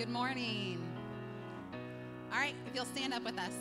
Good morning. All right, if you'll stand up with us.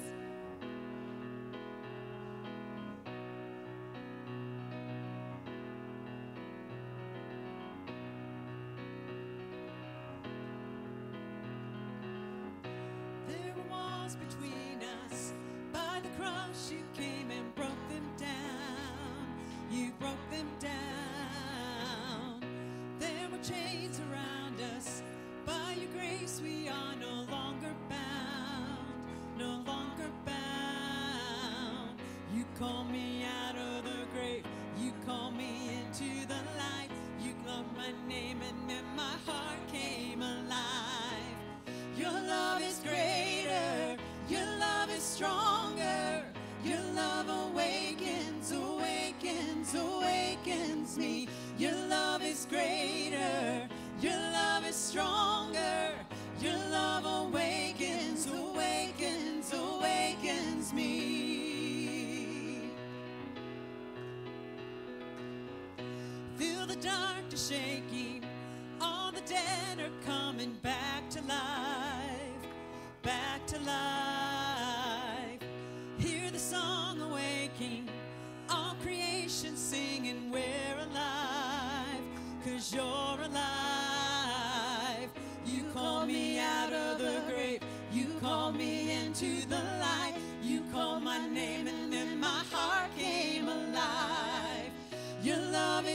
Shaking. All the dead are coming back to life. Back to life. Hear the song awaking. All creation singing, We're alive. Cause you're alive. You call me out of the grave. You call me into the light. You call my name, and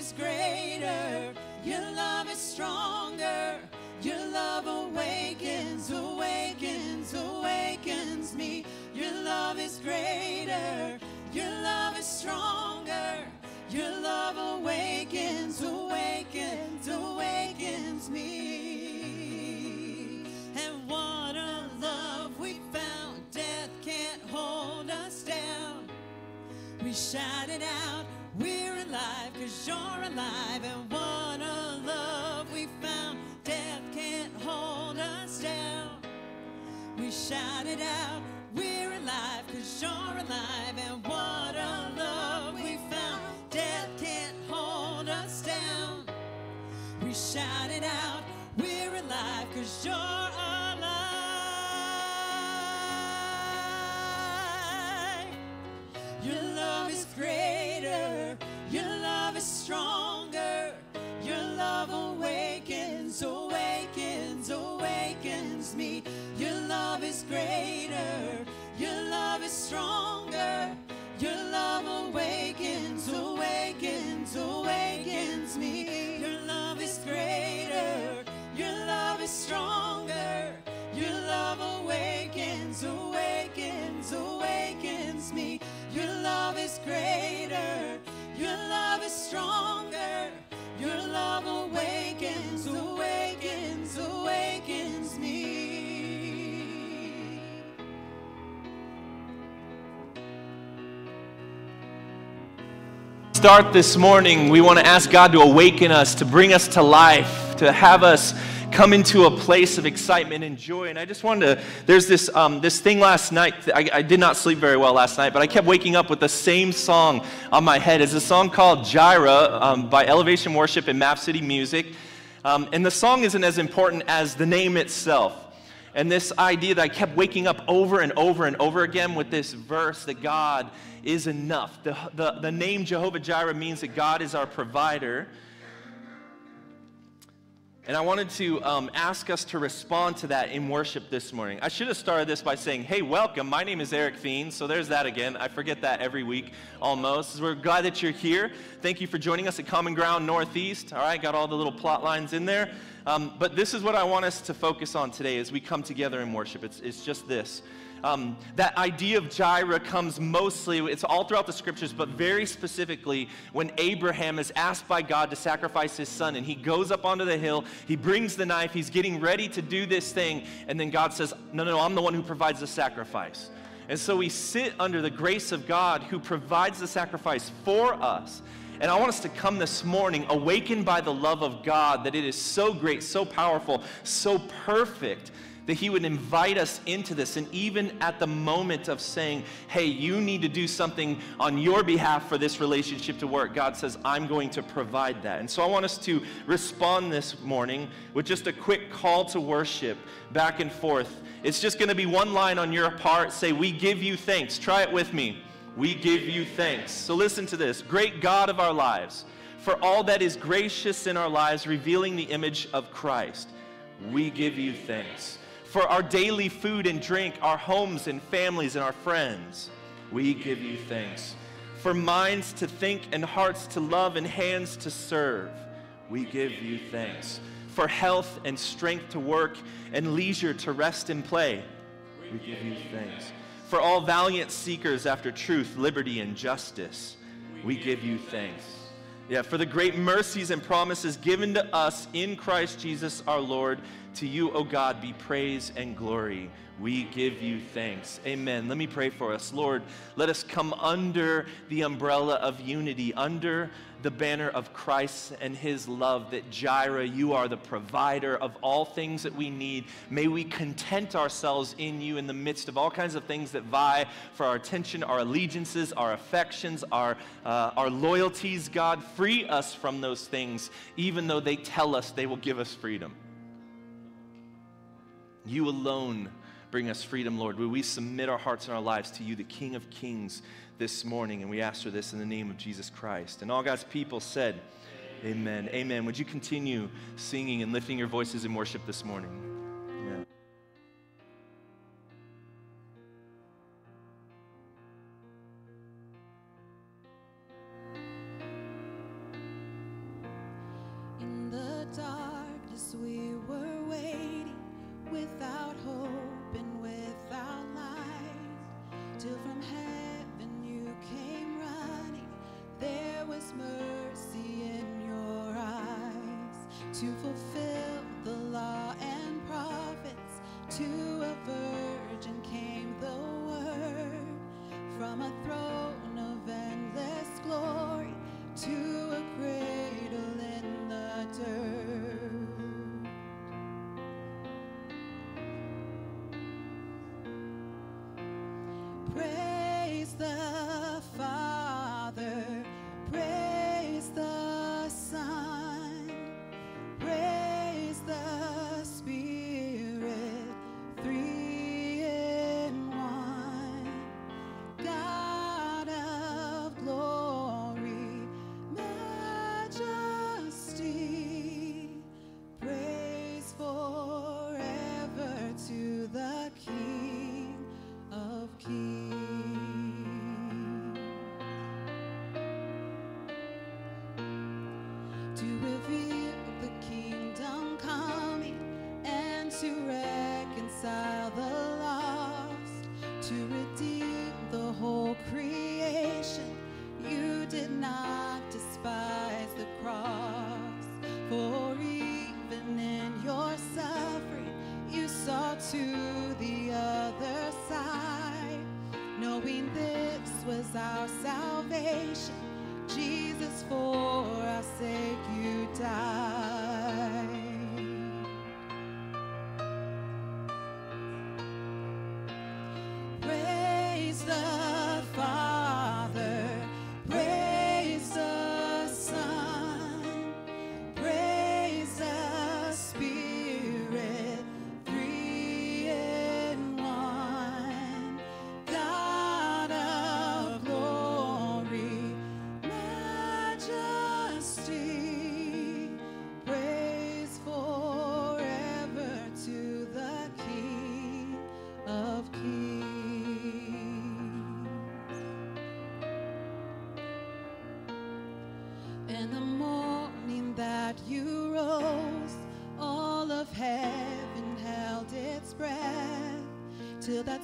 is greater. Your love is stronger. Your love awakens, awakens, awakens me. Your love is greater. Your love is stronger. Your love awakens, awakens, awakens me. And what a love we found. Death can't hold us down. We shout it out, you're alive. And what a love we found. Death can't hold us down. We shout it out, we're alive, cause you're alive. And what a love we found. Death can't hold us down. We shout it out, we're alive, cause you're start this morning, we want to ask God to awaken us, to bring us to life, to have us come into a place of excitement and joy. And I just wanted to, there's this, um, this thing last night. I, I did not sleep very well last night, but I kept waking up with the same song on my head. It's a song called Jireh um, by Elevation Worship and Map City Music. Um, and the song isn't as important as the name itself. And this idea that I kept waking up over and over and over again with this verse that God is enough. The, the, the name Jehovah Jireh means that God is our provider. And I wanted to um, ask us to respond to that in worship this morning. I should have started this by saying, hey, welcome. My name is Eric Fiend. So there's that again. I forget that every week almost. We're glad that you're here. Thank you for joining us at Common Ground Northeast. All right, got all the little plot lines in there. Um, but this is what I want us to focus on today as we come together in worship. It's, it's just this. Um, that idea of Jireh comes mostly, it's all throughout the scriptures, but very specifically when Abraham is asked by God to sacrifice his son. And he goes up onto the hill, he brings the knife, he's getting ready to do this thing. And then God says, No, no, no, I'm the one who provides the sacrifice. And so we sit under the grace of God who provides the sacrifice for us. And I want us to come this morning awakened by the love of God that it is so great, so powerful, so perfect that He would invite us into this. And even at the moment of saying, hey, you need to do something on your behalf for this relationship to work, God says, I'm going to provide that. And so I want us to respond this morning with just a quick call to worship back and forth. It's just going to be one line on your part. Say, We give you thanks. Try it with me. We give you thanks. So listen to this Great God of our lives, for all that is gracious in our lives, revealing the image of Christ, we give you thanks for our daily food and drink, our homes and families and our friends. We give you thanks. For minds to think and hearts to love and hands to serve. We give you thanks. For health and strength to work and leisure to rest and play. We give you thanks. For all valiant seekers after truth, liberty, and justice. We give you thanks. Yeah, for the great mercies and promises given to us in Christ Jesus our Lord to you, O God, be praise and glory. We give you thanks. Amen. Let me pray for us. Lord, let us come under the umbrella of unity, under the banner of Christ and his love that Jireh, you are the provider of all things that we need. May we content ourselves in you in the midst of all kinds of things that vie for our attention, our allegiances, our affections, our, uh, our loyalties. God, free us from those things, even though they tell us they will give us freedom. You alone bring us freedom, Lord. Will we submit our hearts and our lives to you, the King of Kings, this morning? And we ask for this in the name of Jesus Christ. And all God's people said, Amen. Amen. Would you continue singing and lifting your voices in worship this morning? In the darkness, we were mercy in your eyes to fulfill the law and prophets. To a virgin came the word from a throne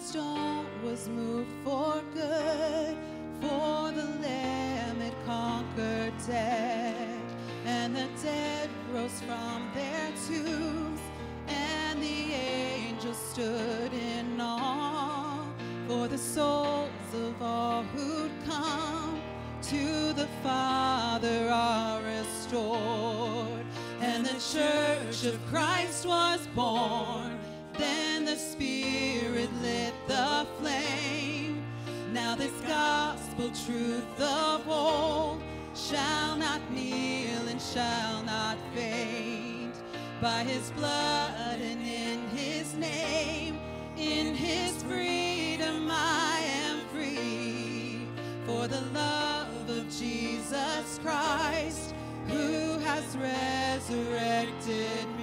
stone was moved for good. For the Lamb it conquered death, and the dead rose from their tombs, and the angels stood in awe for the souls of all who'd come to the Father are restored, and the church of Christ was born. Then the Spirit flame. Now this gospel truth of old shall not kneel and shall not faint. By his blood and in his name, in his freedom I am free. For the love of Jesus Christ, who has resurrected me.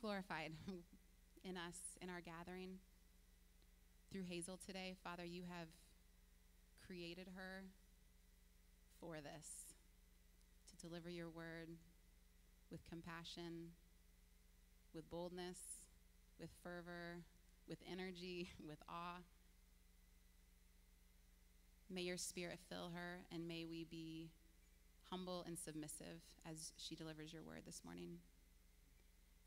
Glorified in us, in our gathering. Through Hazel today, Father, you have created her for this to deliver your word with compassion, with boldness, with fervor, with energy, with awe. May your spirit fill her, and may we be humble and submissive as she delivers your word this morning.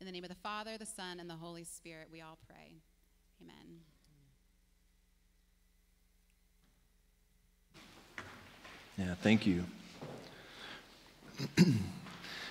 In the name of the Father, the Son, and the Holy Spirit, we all pray. Amen. Yeah, thank you.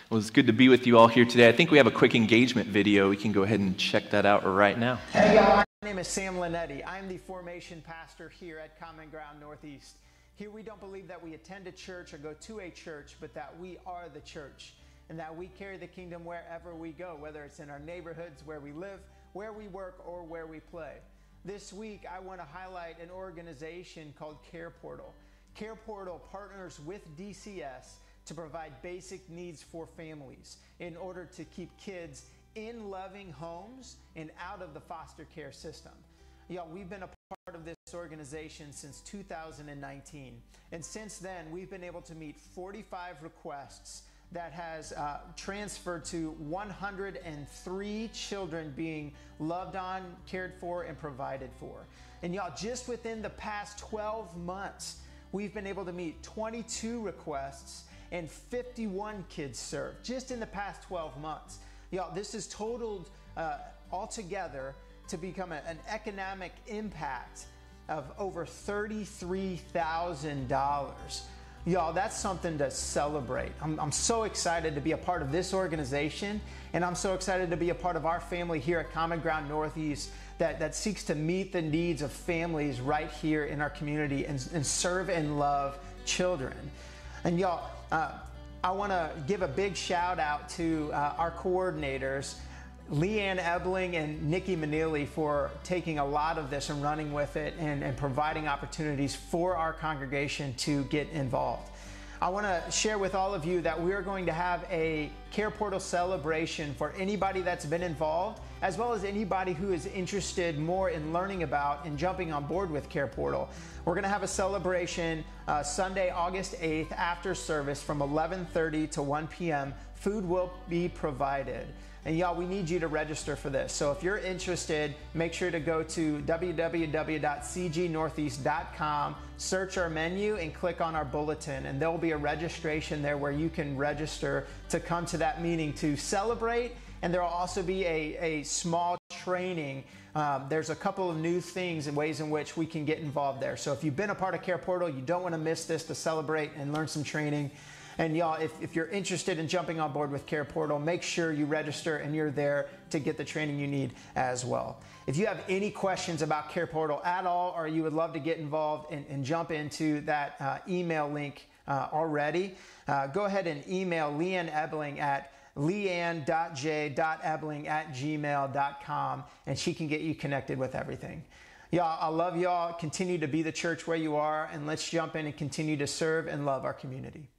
well, it's good to be with you all here today. I think we have a quick engagement video. We can go ahead and check that out right now. Hey, y'all. My name is Sam Linetti. I'm the formation pastor here at Common Ground Northeast. Here we don't believe that we attend a church or go to a church, but that we are the church and that we carry the kingdom wherever we go, whether it's in our neighborhoods, where we live, where we work, or where we play. This week, I want to highlight an organization called Care Portal. Care Portal partners with DCS to provide basic needs for families in order to keep kids in loving homes and out of the foster care system. Yeah, we've been a part of this organization since 2019. And since then, we've been able to meet 45 requests that has uh, transferred to 103 children being loved on, cared for, and provided for. And y'all, just within the past 12 months, we've been able to meet 22 requests and 51 kids served just in the past 12 months. Y'all, this has totaled uh, altogether to become a, an economic impact of over $33,000. Y'all, that's something to celebrate. I'm, I'm so excited to be a part of this organization, and I'm so excited to be a part of our family here at Common Ground Northeast that, that seeks to meet the needs of families right here in our community and, and serve and love children. And y'all, uh, I want to give a big shout out to uh, our coordinators. Leanne Ebling and Nikki Manili for taking a lot of this and running with it and, and providing opportunities for our congregation to get involved. I want to share with all of you that we are going to have a Care Portal celebration for anybody that's been involved, as well as anybody who is interested more in learning about and jumping on board with Care Portal. We're going to have a celebration uh, Sunday, August 8th after service from 11:30 to 1 p.m. Food will be provided. And y'all, we need you to register for this. So if you're interested, make sure to go to www.cgnortheast.com, search our menu, and click on our bulletin. And there will be a registration there where you can register to come to that meeting to celebrate. And there will also be a, a small training. Um, there's a couple of new things and ways in which we can get involved there. So if you've been a part of Care Portal, you don't want to miss this to celebrate and learn some training. And y'all, if, if you're interested in jumping on board with Care Portal, make sure you register and you're there to get the training you need as well. If you have any questions about Care Portal at all, or you would love to get involved and, and jump into that uh, email link uh, already, uh, go ahead and email Leanne Ebling at leanne.j.ebling at gmail.com and she can get you connected with everything. Y'all, I love y'all. Continue to be the church where you are, and let's jump in and continue to serve and love our community.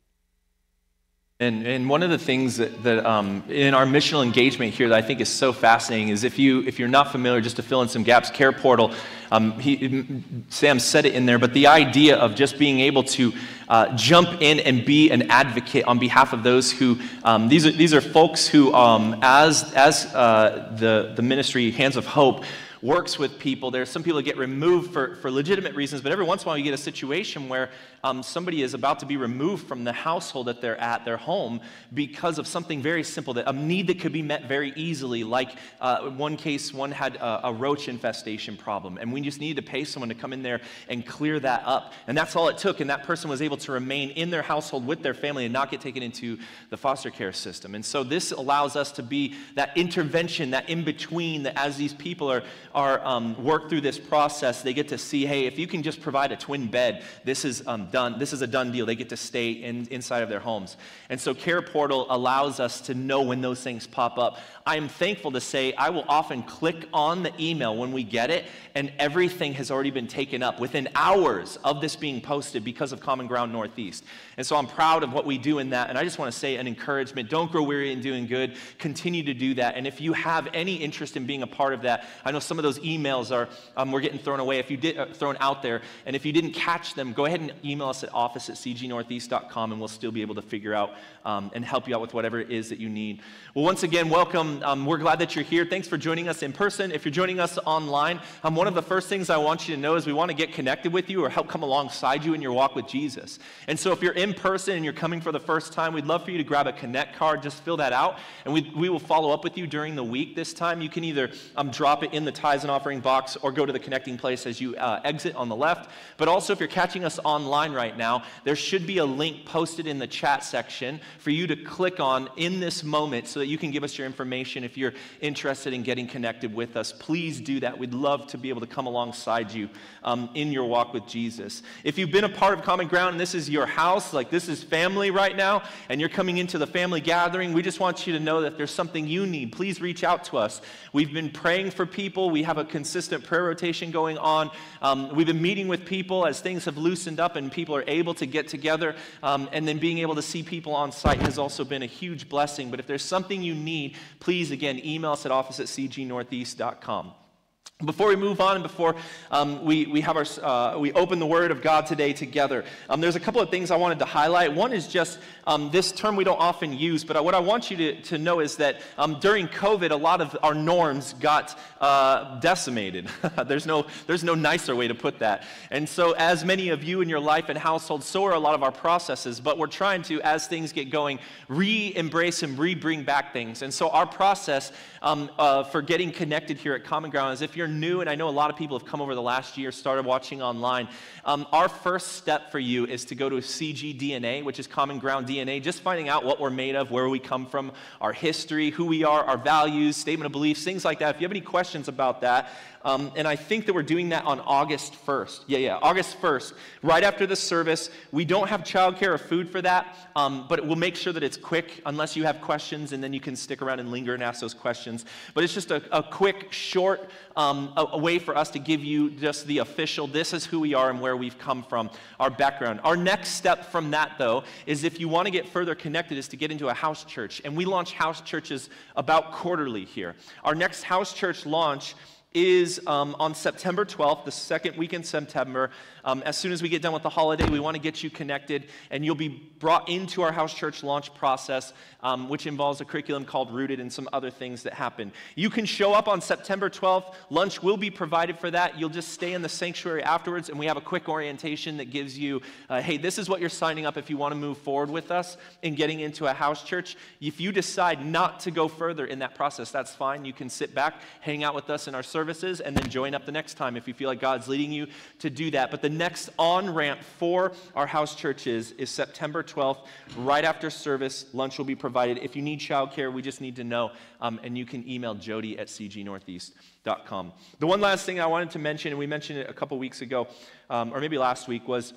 And, and one of the things that, that um, in our missional engagement here that I think is so fascinating is if, you, if you're not familiar, just to fill in some gaps, Care Portal, um, he, Sam said it in there, but the idea of just being able to uh, jump in and be an advocate on behalf of those who, um, these, are, these are folks who, um, as, as uh, the, the ministry Hands of Hope, works with people. There's some people that get removed for, for legitimate reasons, but every once in a while you get a situation where um, somebody is about to be removed from the household that they're at, their home, because of something very simple, that a need that could be met very easily. Like uh, one case, one had a, a roach infestation problem, and we just needed to pay someone to come in there and clear that up. And that's all it took, and that person was able to remain in their household with their family and not get taken into the foster care system. And so this allows us to be that intervention, that in between, that as these people are, are um, work through this process, they get to see, hey, if you can just provide a twin bed, this is um, done. This is a done deal. They get to stay in, inside of their homes. And so Care Portal allows us to know when those things pop up. I am thankful to say I will often click on the email when we get it, and everything has already been taken up within hours of this being posted because of Common Ground Northeast. And so I'm proud of what we do in that. And I just want to say an encouragement don't grow weary in doing good. Continue to do that. And if you have any interest in being a part of that, I know some of those emails are, um, we're getting thrown away, if you did, uh, thrown out there. And if you didn't catch them, go ahead and email us at office at cgnortheast.com and we'll still be able to figure out um, and help you out with whatever it is that you need. Well, once again, welcome. Um, we're glad that you're here. Thanks for joining us in person. If you're joining us online, um, one of the first things I want you to know is we want to get connected with you or help come alongside you in your walk with Jesus. And so if you're in person and you're coming for the first time, we'd love for you to grab a Connect card. Just fill that out, and we, we will follow up with you during the week this time. You can either um, drop it in the tithes and offering box or go to the connecting place as you uh, exit on the left. But also, if you're catching us online right now, there should be a link posted in the chat section for you to click on in this moment so that you can give us your information if you're interested in getting connected with us. Please do that. We'd love to be able to come alongside you um, in your walk with Jesus. If you've been a part of Common Ground and this is your house, like this is family right now, and you're coming into the family gathering, we just want you to know that there's something you need. Please reach out to us. We've been praying for people. We have a consistent prayer rotation going on. Um, we've been meeting with people as things have loosened up and people are able to get together. Um, and then being able to see people on site has also been a huge blessing. But if there's something you need, please again email us at office at cgnortheast.com. Before we move on, and before um, we, we, have our, uh, we open the Word of God today together, um, there's a couple of things I wanted to highlight. One is just um, this term we don't often use, but what I want you to, to know is that um, during COVID, a lot of our norms got uh, decimated. there's, no, there's no nicer way to put that. And so, as many of you in your life and household, so are a lot of our processes, but we're trying to, as things get going, re embrace and re bring back things. And so, our process um, uh, for getting connected here at Common Ground is if you're you're new, and I know a lot of people have come over the last year, started watching online, um, our first step for you is to go to CGDNA, which is Common Ground DNA, just finding out what we're made of, where we come from, our history, who we are, our values, statement of beliefs, things like that. If you have any questions about that, um, and I think that we're doing that on August 1st. Yeah, yeah, August 1st. Right after the service. We don't have childcare or food for that, um, but we'll make sure that it's quick unless you have questions, and then you can stick around and linger and ask those questions. But it's just a, a quick, short um, a, a way for us to give you just the official this is who we are and where we've come from, our background. Our next step from that, though, is if you want to get further connected, is to get into a house church. And we launch house churches about quarterly here. Our next house church launch is um, on September 12th, the second week in September. Um, as soon as we get done with the holiday, we want to get you connected, and you'll be brought into our house church launch process, um, which involves a curriculum called Rooted and some other things that happen. You can show up on September 12th. Lunch will be provided for that. You'll just stay in the sanctuary afterwards, and we have a quick orientation that gives you uh, hey, this is what you're signing up if you want to move forward with us in getting into a house church. If you decide not to go further in that process, that's fine. You can sit back, hang out with us in our services, and then join up the next time if you feel like God's leading you to do that. But the next on ramp for our house churches is September 12th, right after service. Lunch will be provided. If you need childcare, we just need to know, um, and you can email Jody at cgnortheast.com. The one last thing I wanted to mention, and we mentioned it a couple weeks ago, um, or maybe last week, was.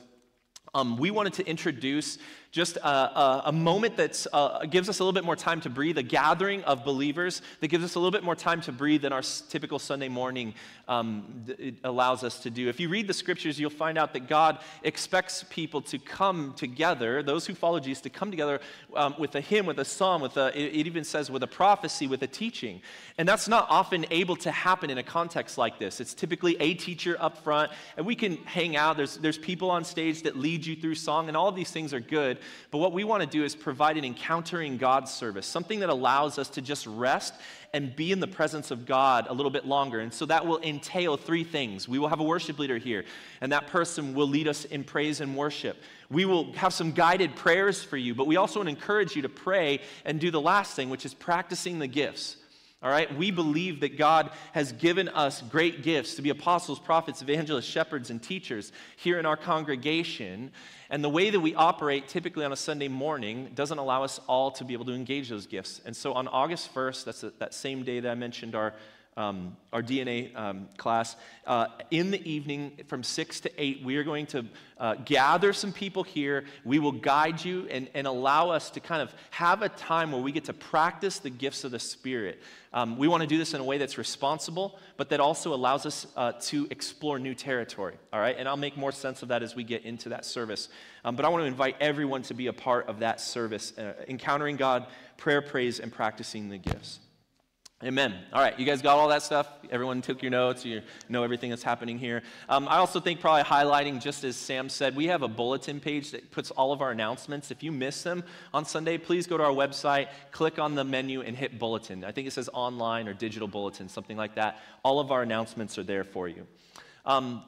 Um, we wanted to introduce just a, a, a moment that uh, gives us a little bit more time to breathe, a gathering of believers that gives us a little bit more time to breathe than our typical Sunday morning um, it allows us to do. If you read the scriptures, you'll find out that God expects people to come together, those who follow Jesus, to come together um, with a hymn, with a psalm, with a, it even says with a prophecy, with a teaching. And that's not often able to happen in a context like this. It's typically a teacher up front, and we can hang out. There's, there's people on stage that lead you through song, and all of these things are good. But what we want to do is provide an encountering God service, something that allows us to just rest and be in the presence of God a little bit longer. And so that will entail three things. We will have a worship leader here, and that person will lead us in praise and worship. We will have some guided prayers for you, but we also want to encourage you to pray and do the last thing, which is practicing the gifts. All right, we believe that God has given us great gifts to be apostles, prophets, evangelists, shepherds, and teachers here in our congregation. And the way that we operate typically on a Sunday morning doesn't allow us all to be able to engage those gifts. And so on August 1st, that's that same day that I mentioned our um, our DNA um, class. Uh, in the evening from 6 to 8, we are going to uh, gather some people here. We will guide you and, and allow us to kind of have a time where we get to practice the gifts of the Spirit. Um, we want to do this in a way that's responsible, but that also allows us uh, to explore new territory. All right? And I'll make more sense of that as we get into that service. Um, but I want to invite everyone to be a part of that service, uh, encountering God, prayer, praise, and practicing the gifts. Amen. All right, you guys got all that stuff? Everyone took your notes, you know everything that's happening here. Um, I also think probably highlighting, just as Sam said, we have a bulletin page that puts all of our announcements. If you miss them on Sunday, please go to our website, click on the menu, and hit bulletin. I think it says online or digital bulletin, something like that. All of our announcements are there for you. Um,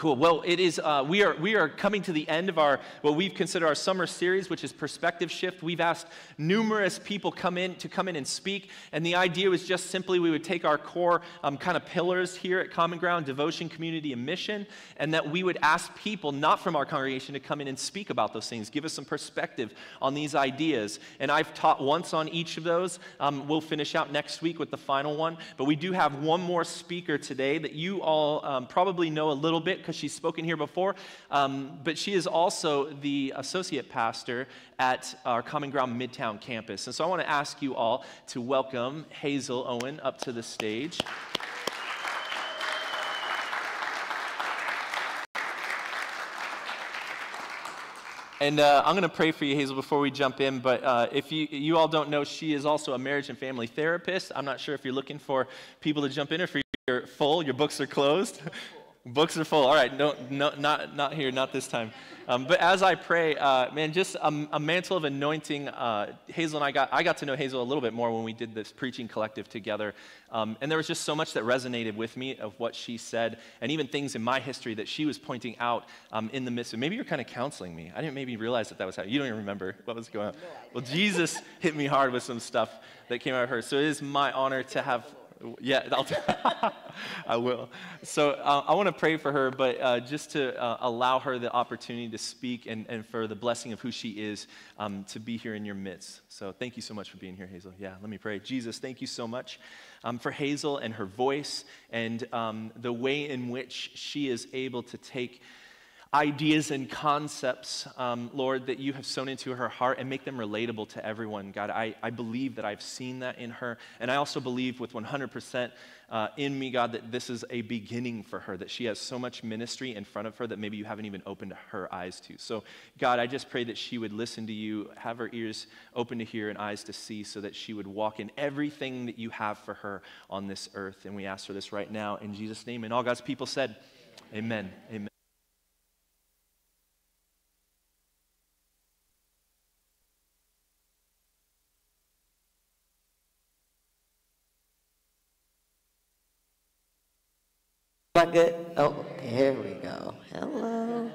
Cool. Well, it is. Uh, we are we are coming to the end of our what we've considered our summer series, which is perspective shift. We've asked numerous people come in to come in and speak, and the idea was just simply we would take our core um, kind of pillars here at Common Ground: devotion, community, and mission, and that we would ask people not from our congregation to come in and speak about those things, give us some perspective on these ideas. And I've taught once on each of those. Um, we'll finish out next week with the final one, but we do have one more speaker today that you all um, probably know a little bit because she's spoken here before. Um, but she is also the associate pastor at our Common Ground Midtown campus. And so I want to ask you all to welcome Hazel Owens up to the stage. And uh, I'm going to pray for you, Hazel, before we jump in. But uh, if you, you all don't know, she is also a marriage and family therapist. I'm not sure if you're looking for people to jump in or if you're full, your books are closed. Books are full. All right, no, no, not, not here, not this time. Um, but as I pray, uh, man, just a, a, mantle of anointing. Uh, Hazel and I got, I got to know Hazel a little bit more when we did this preaching collective together. Um, and there was just so much that resonated with me of what she said, and even things in my history that she was pointing out um, in the midst of. Maybe you're kind of counseling me. I didn't maybe realize that that was happening. You don't even remember what was going on. well, Jesus hit me hard with some stuff that came out of her. So it is my honor to have yeah, I'll will. So uh, I want to pray for her, but uh, just to uh, allow her the opportunity to speak and, and for the blessing of who she is um, to be here in your midst. So thank you so much for being here, Hazel. Yeah, let me pray. Jesus, thank you so much um, for Hazel and her voice and um, the way in which she is able to take ideas and concepts, um, Lord, that you have sown into her heart and make them relatable to everyone. God, I, I believe that I've seen that in her. And I also believe with 100% uh, in me, God, that this is a beginning for her, that she has so much ministry in front of her that maybe you haven't even opened her eyes to. So, God, I just pray that she would listen to you, have her ears open to hear and eyes to see, so that she would walk in everything that you have for her on this earth. And we ask for this right now in Jesus' name. And all God's people said, Amen. Amen. Oh, here we go. Hello.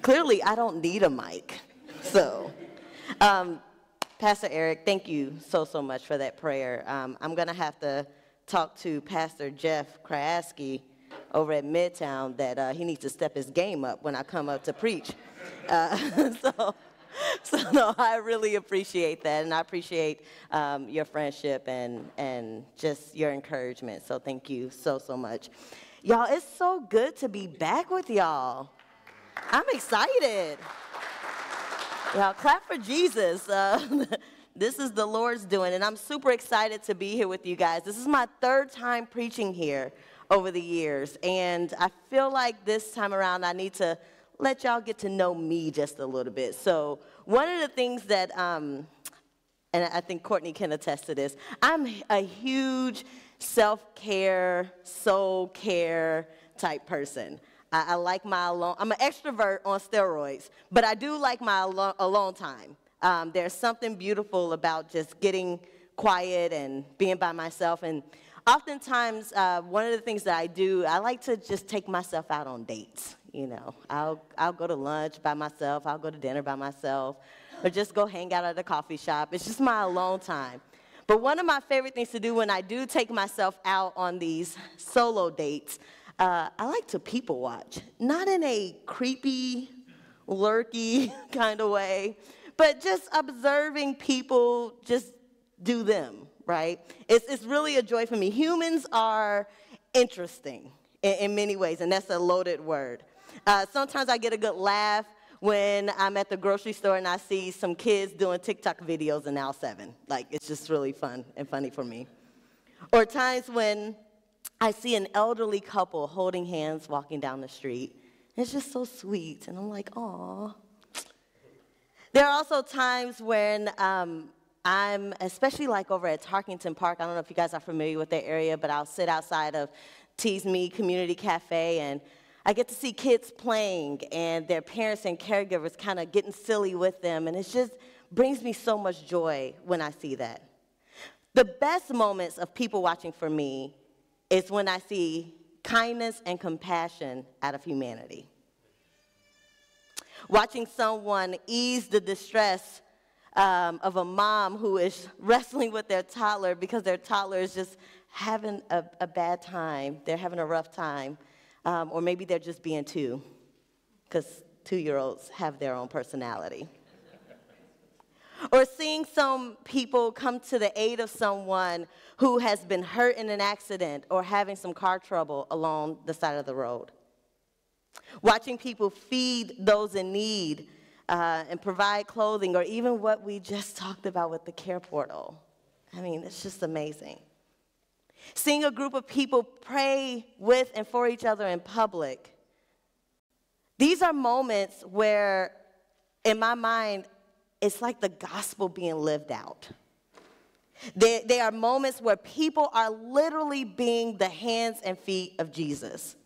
Clearly, I don't need a mic. So, um, Pastor Eric, thank you so, so much for that prayer. Um, I'm going to have to talk to Pastor Jeff Kraski over at Midtown that uh, he needs to step his game up when I come up to preach. Uh, so, so no, I really appreciate that, and I appreciate um, your friendship and and just your encouragement. So thank you so so much. Y'all, it's so good to be back with y'all. I'm excited. Y'all, clap for Jesus. Uh, this is the Lord's doing, and I'm super excited to be here with you guys. This is my third time preaching here over the years, and I feel like this time around I need to let y'all get to know me just a little bit. So, one of the things that, um, and I think Courtney can attest to this, I'm a huge self care, soul care type person. I, I, like my alone, I'm an extrovert on steroids, but I do like my alone, alone time. Um, there's something beautiful about just getting quiet and being by myself. And oftentimes, uh, one of the things that I do, I like to just take myself out on dates. You know, I'll, I'll go to lunch by myself, I'll go to dinner by myself, or just go hang out at a coffee shop. It's just my alone time. But one of my favorite things to do when I do take myself out on these solo dates, uh, I like to people watch. Not in a creepy, lurky kind of way, but just observing people just do them. right? It's, it's really a joy for me. Humans are interesting in, in many ways, and that's a loaded word. Uh, sometimes I get a good laugh when I'm at the grocery store and I see some kids doing TikTok videos in Al 7. Like, it's just really fun and funny for me. Or times when I see an elderly couple holding hands walking down the street. It's just so sweet. And I'm like, aw. There are also times when um, I'm, especially like over at Tarkington Park, I don't know if you guys are familiar with that area, but I'll sit outside of Tea's Me Community Cafe and I get to see kids playing and their parents and caregivers kind of getting silly with them. And it just brings me so much joy when I see that. The best moments of people watching for me is when I see kindness and compassion out of humanity. Watching someone ease the distress um, of a mom who is wrestling with their toddler because their toddler is just having a, a bad time, they're having a rough time, um, or maybe they're just being two, because two year olds have their own personality. or seeing some people come to the aid of someone who has been hurt in an accident or having some car trouble along the side of the road. Watching people feed those in need uh, and provide clothing, or even what we just talked about with the care portal. I mean, it's just amazing. Seeing a group of people pray with and for each other in public. These are moments where, in my mind, it's like the gospel being lived out. They, they are moments where people are literally being the hands and feet of Jesus.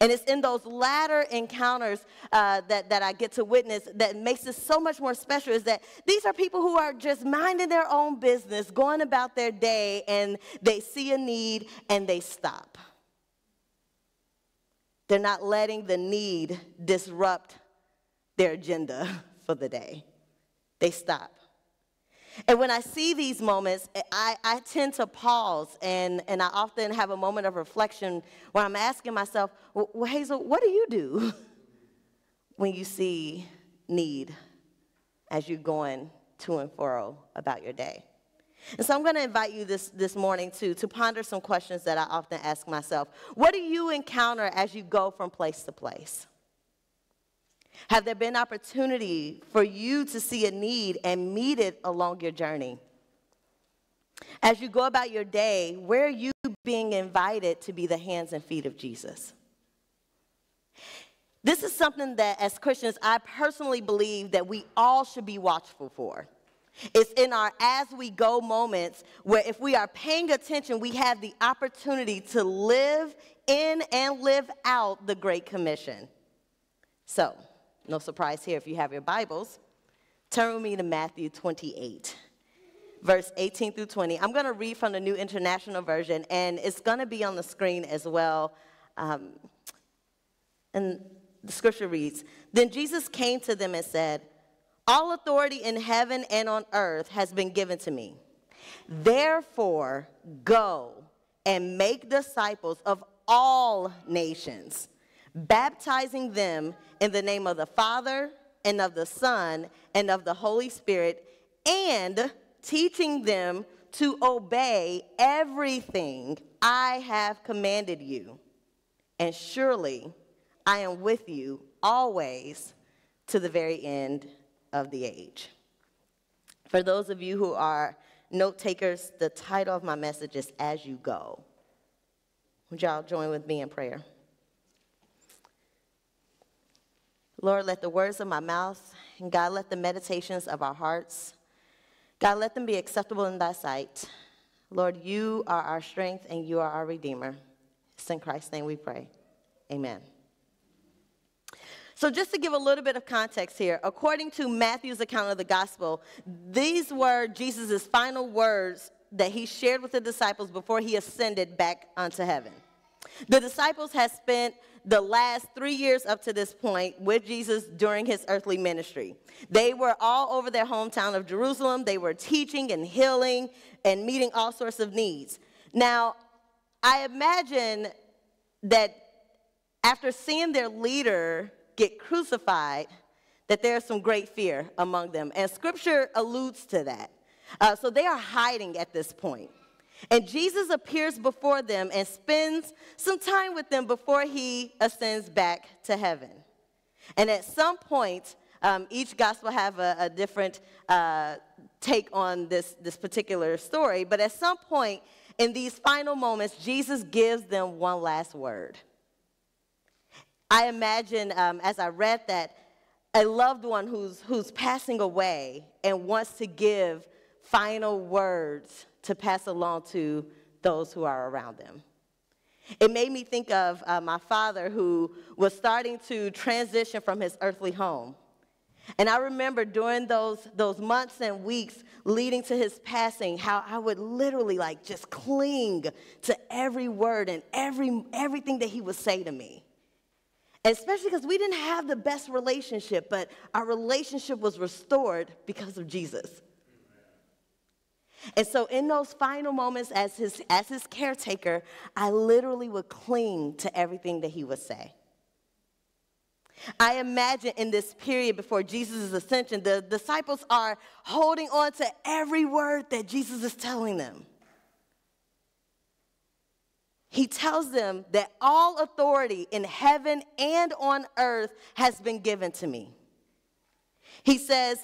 And it's in those latter encounters uh, that, that I get to witness that makes this so much more special is that these are people who are just minding their own business, going about their day, and they see a need and they stop. They're not letting the need disrupt their agenda for the day. They stop. And when I see these moments, eh, I, I tend to pause and, and I often have a moment of reflection where I'm asking myself, well, Hazel, what do you do when you see need as you're going to and fro about your day? And so I'm going to invite you this, this morning to, to ponder some questions that I often ask myself. What do you encounter as you go from place to place? Have there been opportunity for you to see a need and meet it along your journey? As you go about your day, where are you being invited to be the hands and feet of Jesus? This is something that, as Christians, I personally believe that we all should be watchful for. It's in our as we go moments where, if we are paying attention, we have the opportunity to live in and live out the Great Commission. So, no surprise here if you have your Bibles. Turn with me to Matthew 28, verse 18 through 20. I'm going to read from the New International Version, and it's going to be on the screen as well. Um, and the scripture reads Then Jesus came to them and said, All authority in heaven and on earth has been given to me. Therefore, go and make disciples of all nations baptizing them in the name of the Father and of the Son and of the Holy Spirit, and teaching them to obey everything I have commanded you. And surely I am with you always to the very end of the age. For those of you who are note takers, the title of my message is As You Go. Would y'all join with me in prayer? Lord, let the words of my mouth, and God, let the meditations of our hearts, God, let them be acceptable in thy sight. Lord, you are our strength and you are our Redeemer. It's in Christ's name we pray. Amen. So, just to give a little bit of context here, according to Matthew's account of the gospel, these were Jesus' final words that he shared with the disciples before he ascended back unto heaven. The disciples had spent the last three years up to this point with Jesus during his earthly ministry. They were all over their hometown of Jerusalem. They were teaching and healing and meeting all sorts of needs. Now, I imagine that after seeing their leader get crucified, that there's some great fear among them. And scripture alludes to that. Uh, so they are hiding at this point. And Jesus appears before them and spends some time with them before he ascends back to heaven. And at some point, um, each gospel have a, a different uh, take on this, this particular story. But at some point in these final moments, Jesus gives them one last word. I imagine um, as I read that, a loved one who's, who's passing away and wants to give final words to pass along to those who are around them. It made me think of uh, my father who was starting to transition from his earthly home. And I remember during those, those months and weeks leading to his passing, how I would literally like just cling to every word and every, everything that he would say to me. especially because we didn't have the best relationship, but our relationship was restored because of Jesus. And so, in those final moments, as his, as his caretaker, I literally would cling to everything that he would say. I imagine in this period before Jesus' ascension, the disciples are holding on to every word that Jesus is telling them. He tells them that all authority in heaven and on earth has been given to me. He says,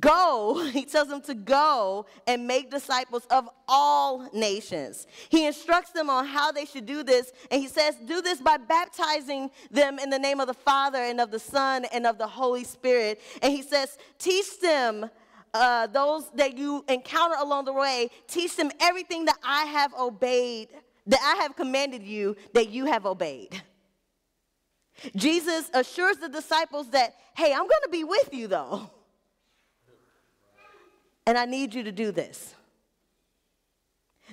Go, he tells them to go and make disciples of all nations. He instructs them on how they should do this, and he says, Do this by baptizing them in the name of the Father and of the Son and of the Holy Spirit. And he says, Teach them. Uh, those that you encounter along the way, teach them everything that I have obeyed, that I have commanded you, that you have obeyed. Jesus assures the disciples that, hey, I'm going to be with you though. And I need you to do this.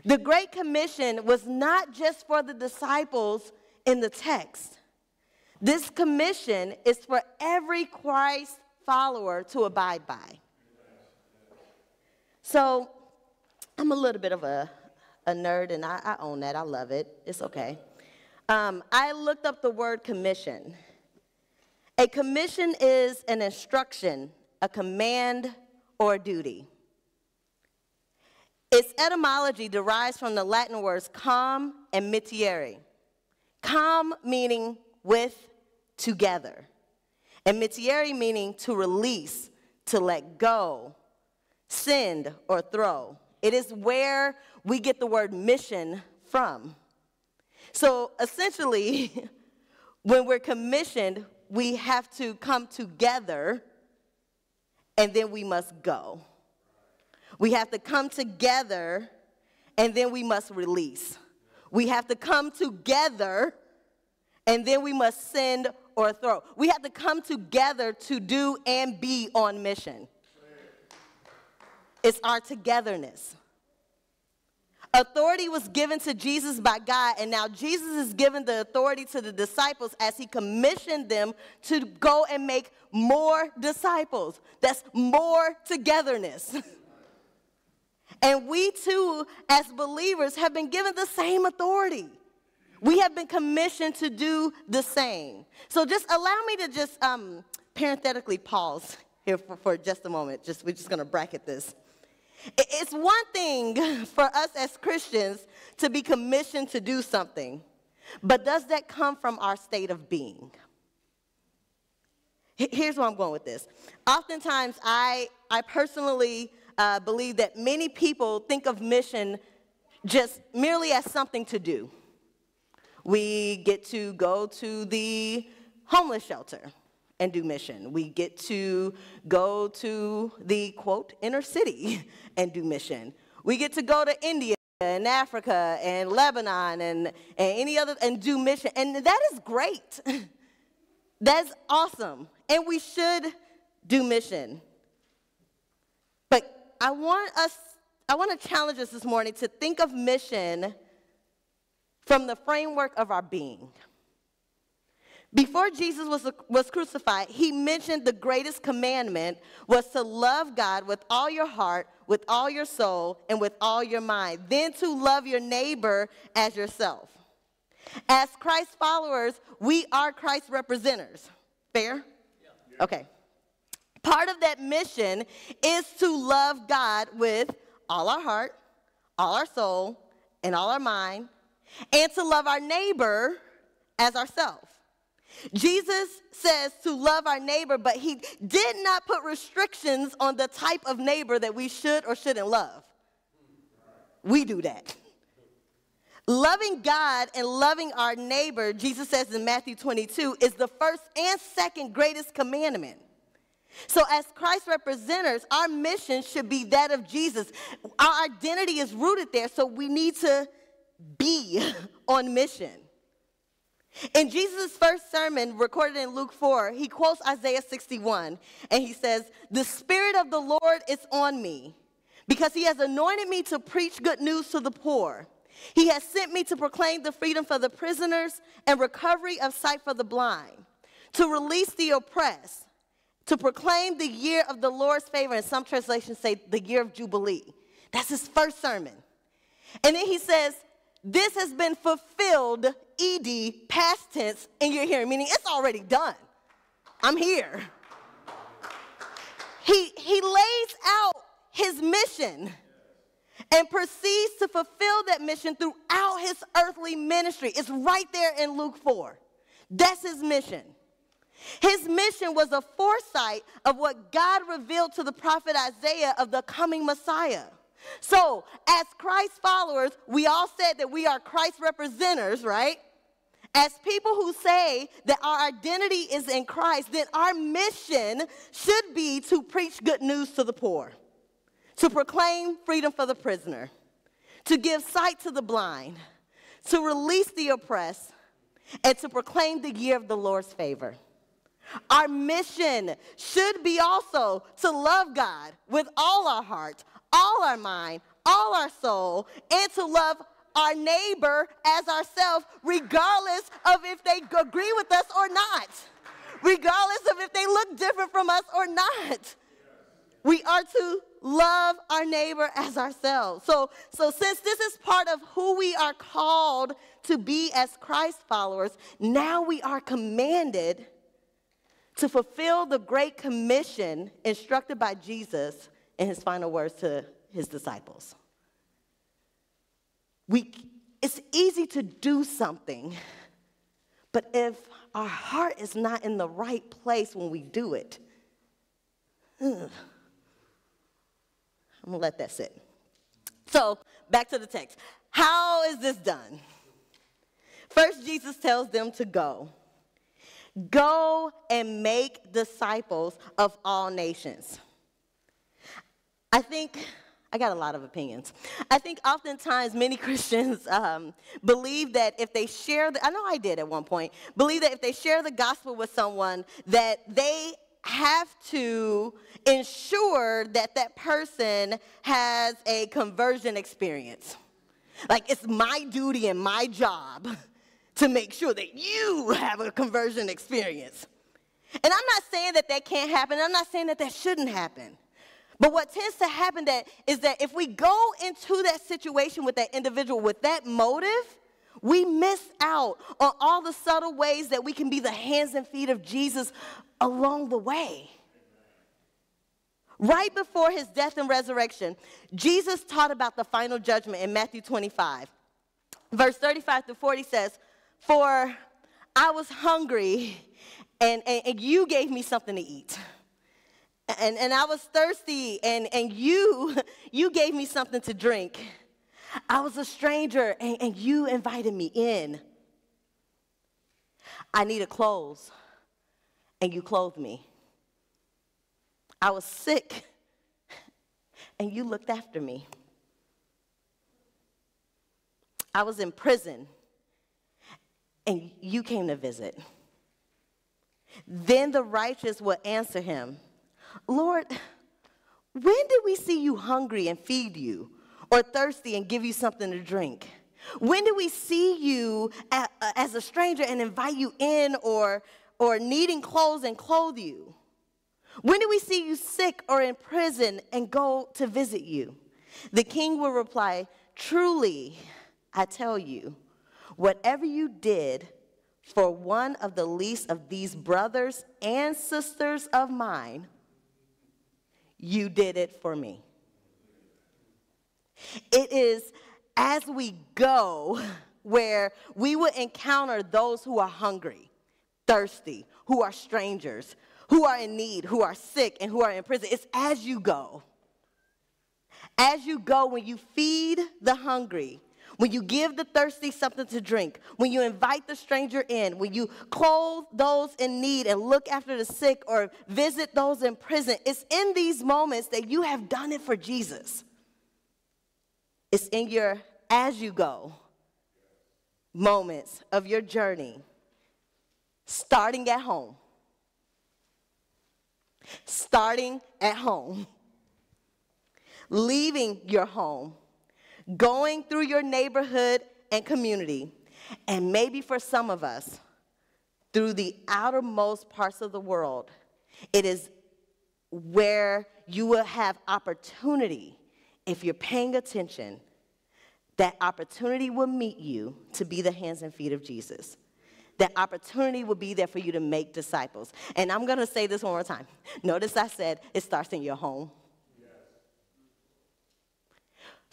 The Great Commission was not just for the disciples in the text. This commission is for every Christ follower to abide by. So, I'm a little bit of a, a nerd, and I, I own that. I love it. It's okay. Um, I looked up the word commission. A commission is an instruction, a command, or a duty. Its etymology derives from the Latin words com and mittiere. Com meaning with, together, and mittiere meaning to release, to let go, send, or throw. It is where we get the word mission from. So essentially, when we're commissioned, we have to come together and then we must go. We have to come together and then we must release. We have to come together and then we must send or throw. We have to come together to do and be on mission. It's our togetherness. Authority was given to Jesus by God, and now Jesus is given the authority to the disciples as he commissioned them to go and make more disciples. That's more togetherness. And we too, as believers, have been given the same authority. We have been commissioned to do the same. So just allow me to just um, parenthetically pause here for, for just a moment. Just, we're just going to bracket this. It's one thing for us as Christians to be commissioned to do something, but does that come from our state of being? Here's where I'm going with this. Oftentimes, I, I personally uh, believe that many people think of mission just merely as something to do. We get to go to the homeless shelter and do mission. We get to go to the quote inner city and do mission. We get to go to India and Africa and Lebanon and, and any other and do mission. And that is great. That's awesome. And we should do mission. I want us, I want to challenge us this morning to think of mission from the framework of our being. Before Jesus was, was crucified, he mentioned the greatest commandment was to love God with all your heart, with all your soul, and with all your mind, then to love your neighbor as yourself. As Christ followers, we are Christ representers. Fair? Yeah. Okay. Part of that mission is to love God with all our heart, all our soul, and all our mind, and to love our neighbor as ourselves. Jesus says to love our neighbor, but he did not put restrictions on the type of neighbor that we should or shouldn't love. We do that. Loving God and loving our neighbor, Jesus says in Matthew 22, is the first and second greatest commandment. So, as Christ representatives, our mission should be that of Jesus. Our identity is rooted there, so we need to be on mission. In Jesus' first sermon, recorded in Luke 4, he quotes Isaiah 61, and he says, The Spirit of the Lord is on me, because he has anointed me to preach good news to the poor. He has sent me to proclaim the freedom for the prisoners and recovery of sight for the blind, to release the oppressed, to proclaim the year of the Lord's favor. And some translations say the year of Jubilee. That's his first sermon. And then he says, This has been fulfilled, ed, past tense, in your hearing, meaning it's already done. I'm here. He, he lays out his mission and proceeds to fulfill that mission throughout his earthly ministry. It's right there in Luke 4. That's his mission. His mission was a foresight of what God revealed to the prophet Isaiah of the coming Messiah. So, as Christ followers, we all said that we are Christ representers, right? As people who say that our identity is in Christ, then our mission should be to preach good news to the poor to proclaim freedom for the prisoner, to give sight to the blind, to release the oppressed, and to proclaim the year of the Lord's favor. Our mission should be also to love God with all our heart, all our mind, all our soul, and to love our neighbor as ourselves, regardless of if they agree with us or not, regardless of if they look different from us or not. We are to love our neighbor as ourselves. So, so since this is part of who we are called to be as Christ followers, now we are commanded to fulfill the great commission instructed by Jesus in his final words to his disciples. We, it's easy to do something, but if our heart is not in the right place when we do it, ugh, I'm gonna let that sit. So, back to the text. How is this done? First, Jesus tells them to go. Go and make disciples of all nations. I think, I got a lot of opinions. I think oftentimes many Christians um, believe that if they share, the, I know I did at one point, believe that if they share the gospel with someone, that they have to ensure that that person has a conversion experience. Like it's my duty and my job to make sure that you have a conversion experience. And I'm not saying that that can't happen. I'm not saying that that shouldn't happen. But what tends to happen that is that if we go into that situation with that individual with that motive, we miss out on all the subtle ways that we can be the hands and feet of Jesus along the way. Right before his death and resurrection, Jesus taught about the final judgment in Matthew 25. Verse 35 to 40 says, For I was hungry, and, and, and you gave me something to eat. And, and I was thirsty, and, and you, you gave me something to drink. I was a stranger, and, and you invited me in. I needed clothes, and you clothed me. I was sick, and you looked after me. I was in prison, and you came to visit. Then the righteous will answer him, Lord, when did we see you hungry and feed you, or thirsty and give you something to drink? When did we see you as a stranger and invite you in, or, or needing clothes and clothe you? When did we see you sick or in prison and go to visit you? The king will reply, Truly, I tell you, whatever you did for one of the least of these brothers and sisters of mine, you did it for me. It is as we go where we will encounter those who are hungry, thirsty, who are strangers, who are in need, who are sick, and who are in prison. It's as you go. As you go, when you feed the hungry, when you give the thirsty something to drink, when you invite the stranger in, when you clothe those in need and look after the sick or visit those in prison, it's in these moments that you have done it for Jesus. It's in your as you go moments of your journey, starting at home. Starting at home, leaving your home going through your neighborhood and community, and maybe for some of us, through the outermost parts of the world, it is where you will have opportunity if you're paying attention. That opportunity will meet you to be the hands and feet of Jesus. That opportunity will be there for you to make disciples. And I'm gonna say this one more time. Notice I said it starts in your home.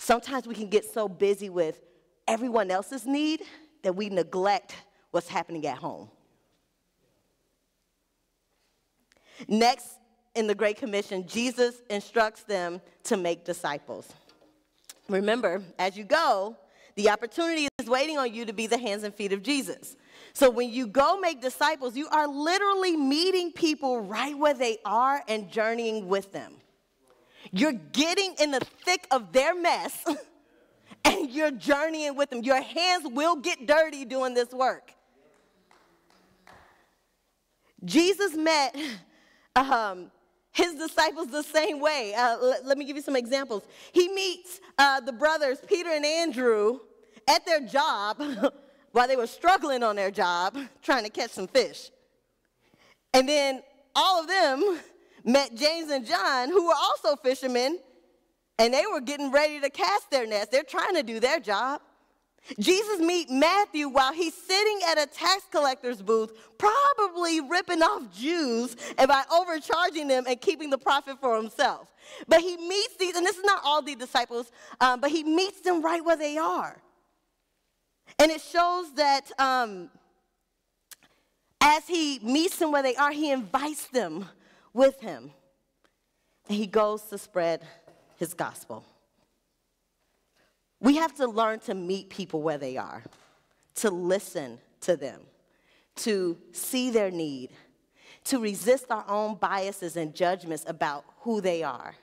Sometimes we can get so busy with everyone else's need that we neglect what's happening at home. Next, in the Great Commission, Jesus instructs them to make disciples. Remember, as you go, the opportunity is waiting on you to be the hands and feet of Jesus. So when you go make disciples, you are literally meeting people right where they are and journeying with them. You're getting in the thick of their mess and you're journeying with them. Your hands will get dirty doing this work. Jesus met um, his disciples the same way. Uh, let, me give you some examples. He meets uh, the brothers, Peter and Andrew, at their job while they were struggling on their job trying to catch some fish. And then all of them met James and John, who were also fishermen, and they were getting ready to cast their nets. They're trying to do their job. Jesus meet Matthew while he's sitting at a tax collector's booth, probably ripping off Jews and by overcharging them and keeping the profit for himself. But he meets these, and this is not all the disciples, um, but he meets them right where they are. And it shows that um, as he meets them where they are, he invites them with him. And he goes to spread his gospel. We have to learn to meet people where they are, to listen to them, to see their need, to resist our own biases and judgments about who they are,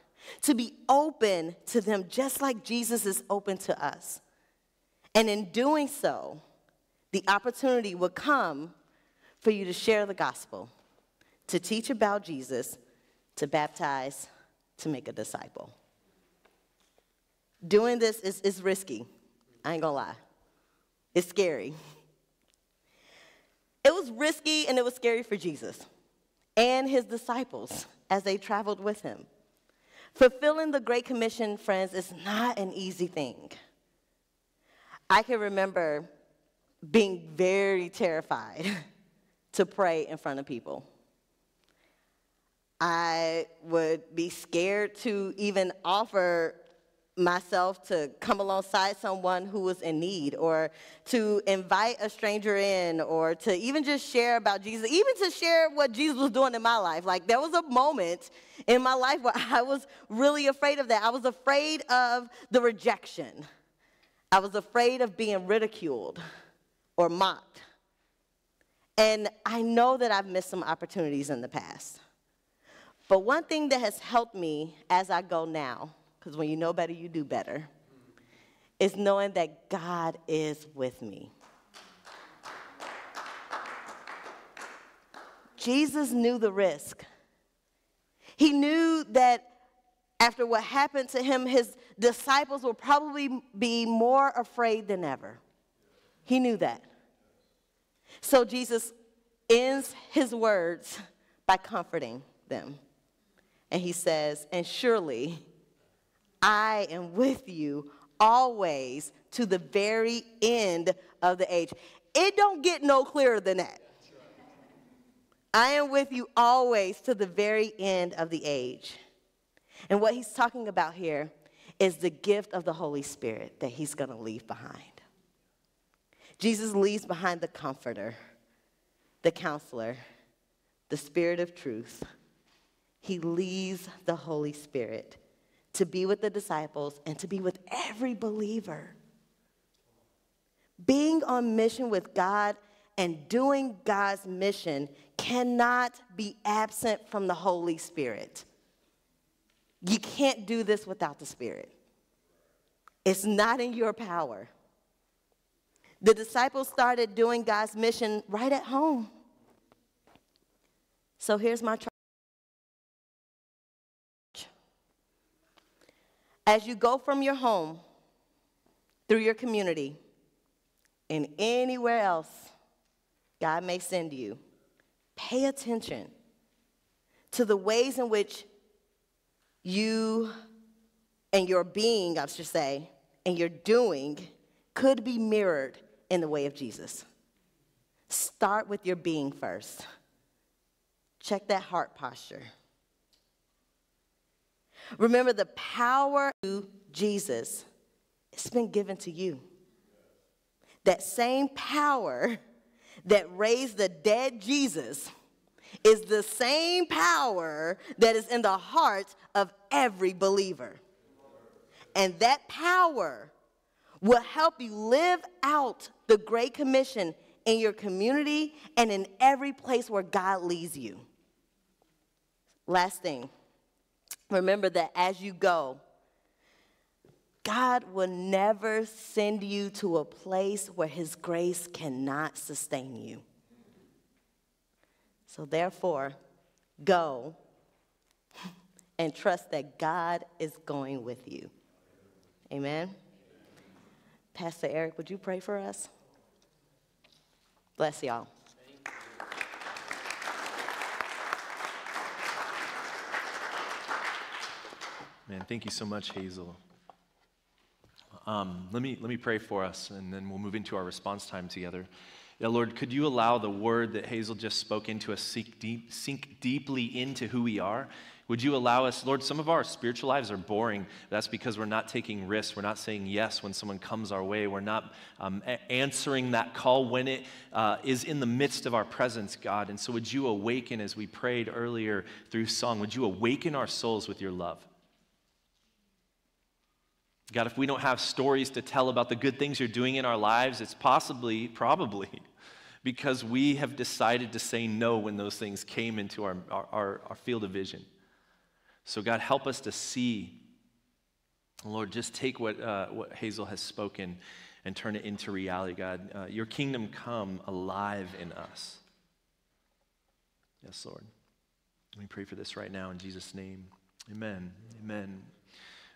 to be open to them just like Jesus is open to us. And in doing so, the opportunity will come for you to share the gospel to teach about Jesus, to baptize, to make a disciple. Doing this is, is risky. I ain't gonna lie. It's scary. It was risky and it was scary for Jesus and his disciples as they traveled with him. Fulfilling the Great Commission, friends, is not an easy thing. I can remember being very terrified to pray in front of people. I would be scared to even offer myself to come alongside someone who was in need or to invite a stranger in or to even just share about Jesus, even to share what Jesus was doing in my life. Like there was a moment in my life where I was really afraid of that. I was afraid of the rejection. I was afraid of being ridiculed or mocked. And I know that I've missed some opportunities in the past. But one thing that has helped me as I go now, because when you know better, you do better, is knowing that God is with me. Jesus knew the risk. He knew that after what happened to him, his disciples will probably be more afraid than ever. He knew that. So Jesus ends his words by comforting them. And he says, And surely I am with you always to the very end of the age. It don't get no clearer than that. I am with you always to the very end of the age. And what he's talking about here is the gift of the Holy Spirit that he's going to leave behind. Jesus leaves behind the comforter, the counselor, the spirit of truth. He leaves the Holy Spirit to be with the disciples and to be with every believer. Being on mission with God and doing God's mission cannot be absent from the Holy Spirit. You can't do this without the Spirit. It's not in your power. The disciples started doing God's mission right at home. So here's my As you go from your home, through your community, and anywhere else God may send you, pay attention to the ways in which you and your being, I should say, and your doing could be mirrored in the way of Jesus. Start with your being first. Check that heart posture. Remember the power to Jesus, it's been given to you. That same power that raised the dead Jesus is the same power that is in the heart of every believer. And that power will help you live out the Great Commission in your community and in every place where God leads you. Last thing, remember that as you go, God will never send you to a place where His grace cannot sustain you. So, therefore, go and trust that God is going with you. Amen. Pastor Eric, would you pray for us? Bless y'all. Man, thank you so much, Hazel. Um, let, me, let me pray for us, and then we'll move into our response time together. Yeah, Lord, could you allow the word that Hazel just spoke into us sink, deep, sink deeply into who we are? Would you allow us, Lord, some of our spiritual lives are boring. That's because we're not taking risks. We're not saying yes when someone comes our way. We're not um, a- answering that call when it uh, is in the midst of our presence, God. And so, would you awaken, as we prayed earlier through song, would you awaken our souls with your love? God, if we don't have stories to tell about the good things you're doing in our lives, it's possibly, probably, because we have decided to say no when those things came into our, our, our field of vision. So, God, help us to see. Lord, just take what, uh, what Hazel has spoken and turn it into reality, God. Uh, your kingdom come alive in us. Yes, Lord. We pray for this right now in Jesus' name. Amen. Amen.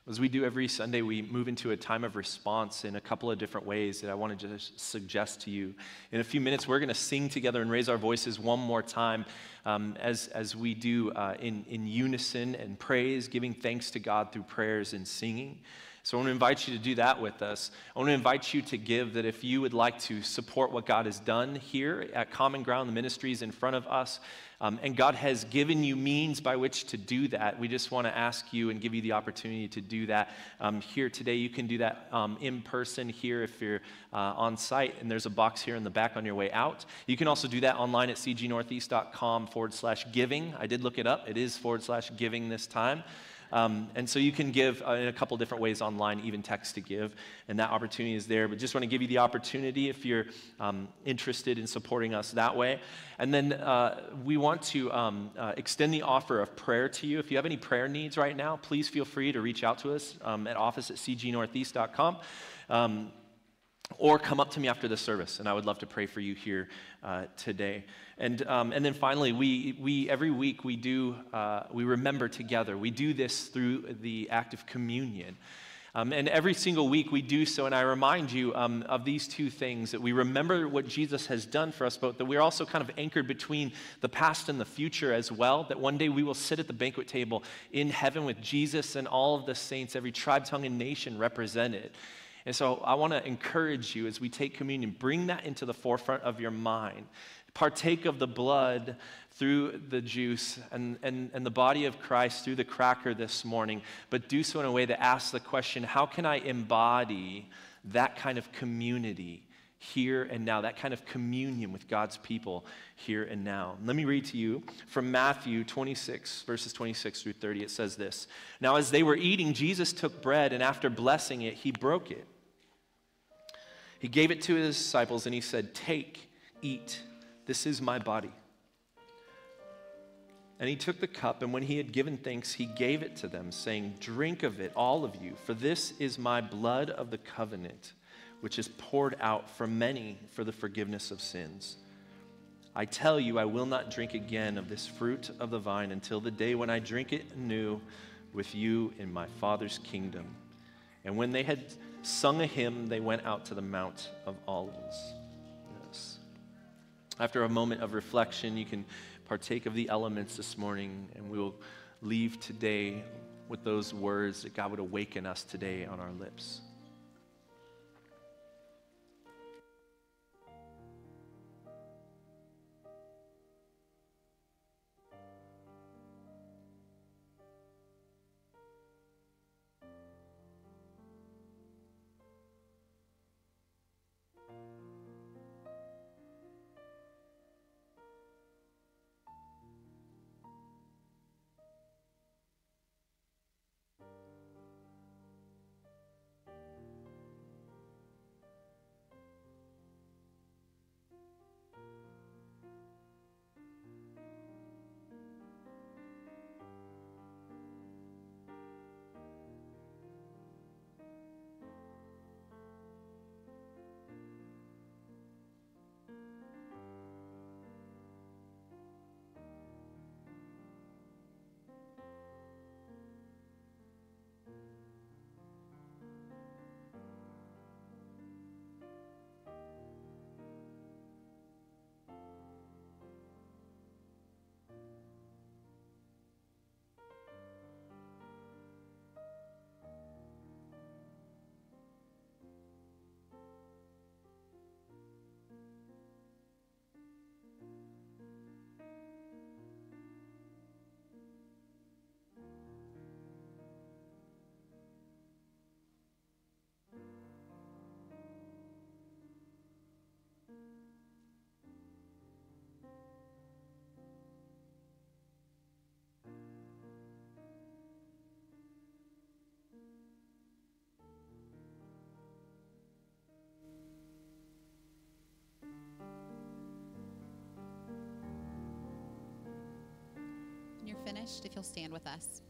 As we do every Sunday, we move into a time of response in a couple of different ways that I want to just suggest to you. In a few minutes, we're going to sing together and raise our voices one more time um, as, as we do uh, in, in unison and praise, giving thanks to God through prayers and singing. So I want to invite you to do that with us. I want to invite you to give that if you would like to support what God has done here at Common Ground, the ministries in front of us, um, and God has given you means by which to do that. We just want to ask you and give you the opportunity to do that um, here today. You can do that um, in person here if you're uh, on site, and there's a box here in the back on your way out. You can also do that online at cgnortheast.com forward slash giving. I did look it up, it is forward slash giving this time. Um, and so you can give uh, in a couple different ways online, even text to give, and that opportunity is there. But just want to give you the opportunity if you're um, interested in supporting us that way. And then uh, we want to um, uh, extend the offer of prayer to you. If you have any prayer needs right now, please feel free to reach out to us um, at office at cgnortheast.com. Or come up to me after the service, and I would love to pray for you here uh, today. And, um, and then finally, we, we, every week we do, uh, we remember together. We do this through the act of communion. Um, and every single week we do so, and I remind you um, of these two things that we remember what Jesus has done for us, but that we're also kind of anchored between the past and the future as well. That one day we will sit at the banquet table in heaven with Jesus and all of the saints, every tribe, tongue, and nation represented. And so I want to encourage you as we take communion, bring that into the forefront of your mind Partake of the blood through the juice and, and, and the body of Christ through the cracker this morning, but do so in a way that asks the question how can I embody that kind of community here and now, that kind of communion with God's people here and now? Let me read to you from Matthew 26, verses 26 through 30. It says this Now, as they were eating, Jesus took bread, and after blessing it, he broke it. He gave it to his disciples, and he said, Take, eat, this is my body. And he took the cup, and when he had given thanks, he gave it to them, saying, Drink of it, all of you, for this is my blood of the covenant, which is poured out for many for the forgiveness of sins. I tell you, I will not drink again of this fruit of the vine until the day when I drink it anew with you in my Father's kingdom. And when they had sung a hymn, they went out to the Mount of Olives. Yes. After a moment of reflection, you can partake of the elements this morning, and we will leave today with those words that God would awaken us today on our lips. Finished, if you'll stand with us.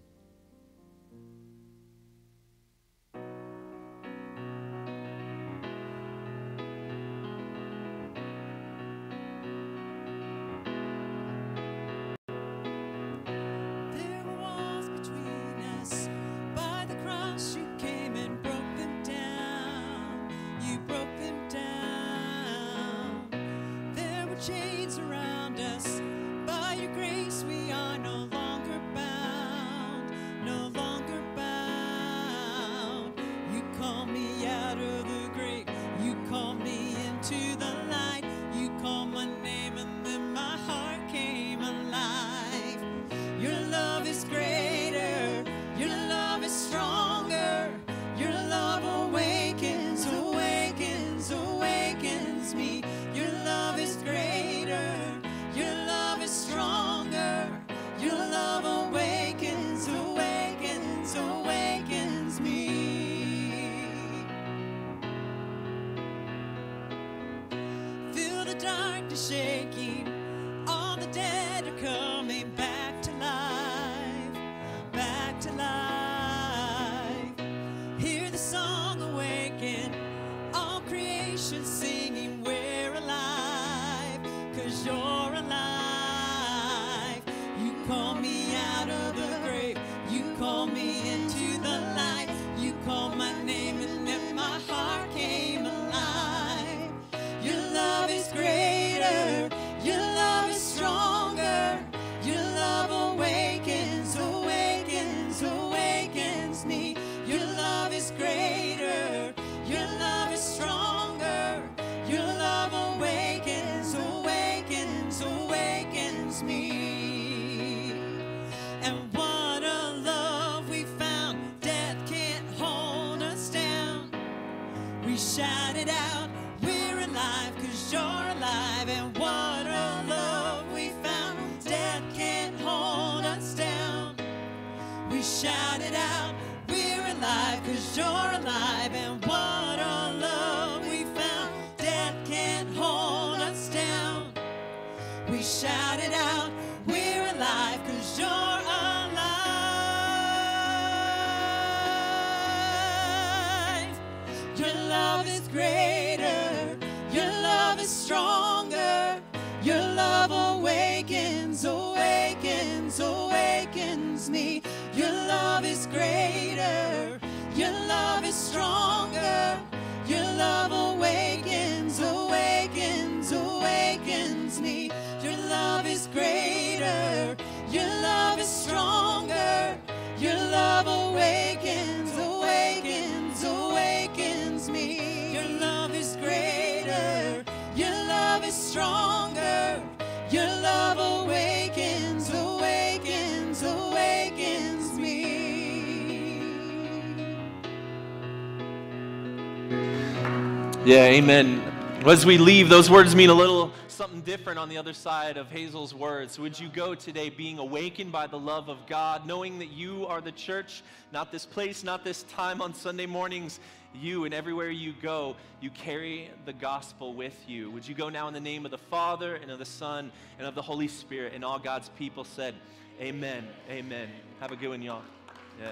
The darkness shaking. And Yeah, amen. As we leave, those words mean a little something different on the other side of Hazel's words. Would you go today being awakened by the love of God, knowing that you are the church, not this place, not this time on Sunday mornings? You and everywhere you go, you carry the gospel with you. Would you go now in the name of the Father and of the Son and of the Holy Spirit? And all God's people said, Amen. Amen. Have a good one, y'all. Yeah.